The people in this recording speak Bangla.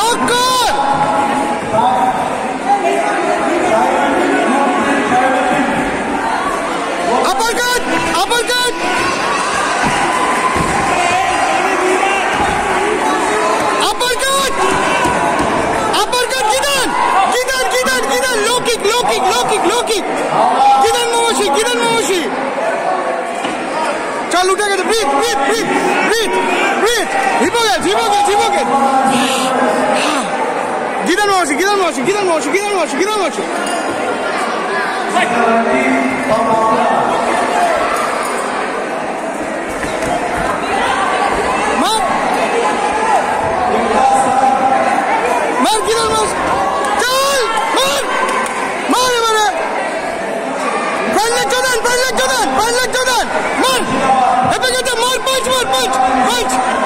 Block goal! Uppercut! Uppercut! Uppercut! Uppercut! Gidan! Gidan! Gidan! Gidan! Low kick! Low kick! Low kick! Low kick! Gidan Mamushi! Gidan Mamushi! চল উঠে গেছে breathe breathe breathe breathe breathe hippo গেছে হিপো গেছে হিপো গেছে moço, aqui dá moço, aqui dá moço, aqui dá moço, aqui dá moço. Vai! Mar! Mar, aqui dá moço! Gol! Mar! Mar, Mar! Parlak Jordan, Parlak Jordan, Parlak Jordan! Mar! Hep birlikte mar, punch, mar, punch, punch!